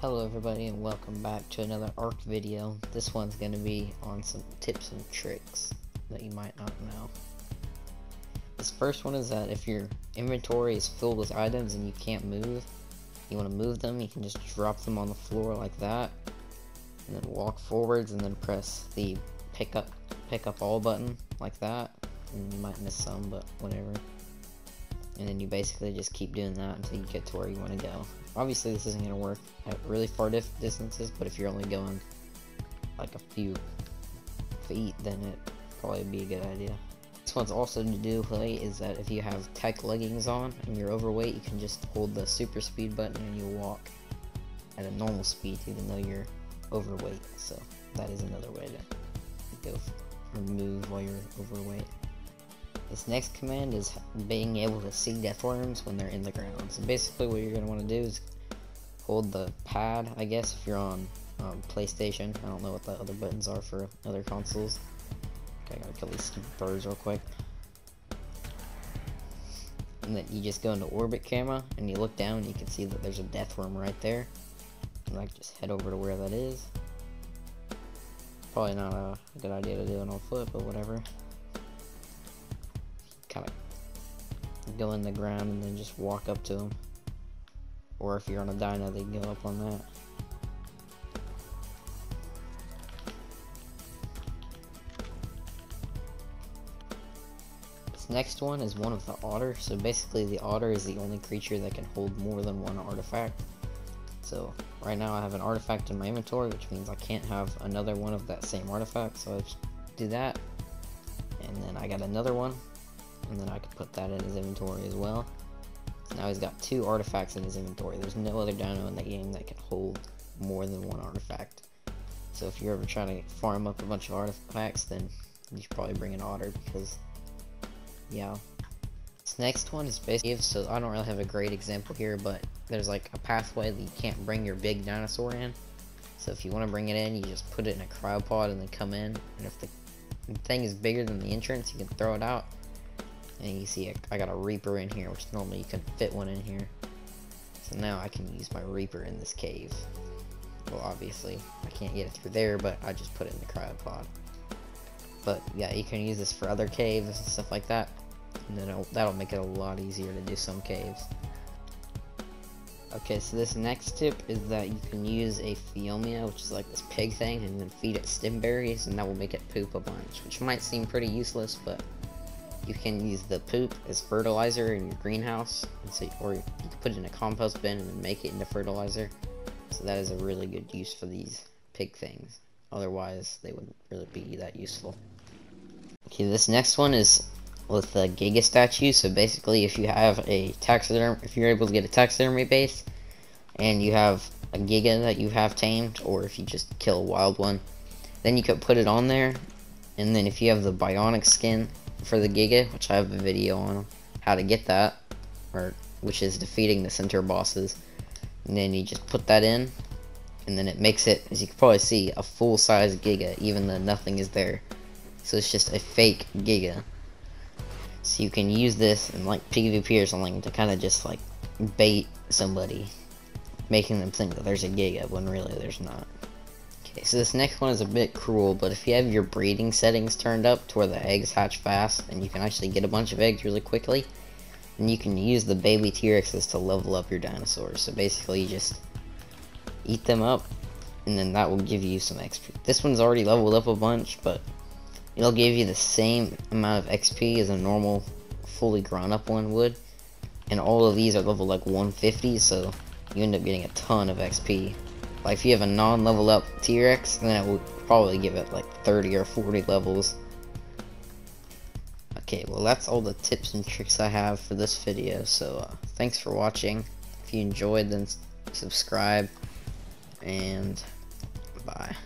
Hello everybody and welcome back to another Ark video. This one's going to be on some tips and tricks that you might not know. This first one is that if your inventory is filled with items and you can't move, you want to move them, you can just drop them on the floor like that, and then walk forwards and then press the pick up, pick up all button like that, and you might miss some, but whatever. And then you basically just keep doing that until you get to where you want to go. Obviously this isn't going to work at really far distances, but if you're only going like a few feet, then it probably would be a good idea. This one's also to do with is that if you have Tek leggings on and you're overweight, you can just hold the super speed button and you walk at a normal speed even though you're overweight. So that is another way to go move while you're overweight. This next command is being able to see death worms when they're in the ground. So basically what you're going to want to do is hold the pad, I guess, if you're on um, PlayStation. I don't know what the other buttons are for other consoles. Okay, I gotta kill these birds real quick. And then you just go into orbit camera and you look down and you can see that there's a death worm right there. And just head over to where that is. Probably not a good idea to do it on foot, but whatever kind of go in the ground and then just walk up to them. Or if you're on a dino, they can go up on that. This next one is one of the otter. So basically the otter is the only creature that can hold more than one artifact. So right now I have an artifact in my inventory, which means I can't have another one of that same artifact. So I just do that. And then I got another one and then I could put that in his inventory as well. Now he's got two artifacts in his inventory. There's no other dino in the game that can hold more than one artifact. So if you're ever trying to farm up a bunch of artifacts, then you should probably bring an otter because, yeah. This next one is basically, so I don't really have a great example here, but there's like a pathway that you can't bring your big dinosaur in. So if you want to bring it in, you just put it in a cryopod and then come in. And if the thing is bigger than the entrance, you can throw it out. And you see I got a Reaper in here, which normally you can fit one in here. So now I can use my Reaper in this cave. Well, obviously, I can't get it through there, but I just put it in the cryopod. But yeah, you can use this for other caves and stuff like that. And then that'll make it a lot easier to do some caves. Okay, so this next tip is that you can use a Phiomia, which is like this pig thing, and then feed it stim berries, and that will make it poop a bunch, which might seem pretty useless, but you can use the poop as fertilizer in your greenhouse, so, or you can put it in a compost bin and make it into fertilizer. So that is a really good use for these pig things. Otherwise, they wouldn't really be that useful. Okay, this next one is with the Giga statue. So basically, if you have a taxidermy, if you're able to get a taxidermy base, and you have a Giga that you have tamed, or if you just kill a wild one, then you could put it on there. And then if you have the bionic skin, for the Giga, which I have a video on how to get that, or which is defeating the center bosses. And then you just put that in, and then it makes it, as you can probably see, a full-size Giga, even though nothing is there. So it's just a fake Giga. So you can use this in like PvP or something to kind of just like bait somebody, making them think that there's a Giga when really there's not. Okay, so this next one is a bit cruel, but if you have your breeding settings turned up to where the eggs hatch fast, and you can actually get a bunch of eggs really quickly, then you can use the baby T-Rexes to level up your dinosaurs. So basically, you just eat them up, and then that will give you some XP. This one's already leveled up a bunch, but it'll give you the same amount of XP as a normal, fully grown up one would. And all of these are level like 150, so you end up getting a ton of XP like if you have a non-level up T-Rex, then it will probably give it like 30 or 40 levels. Okay, well that's all the tips and tricks I have for this video, so uh, thanks for watching. If you enjoyed, then subscribe, and bye.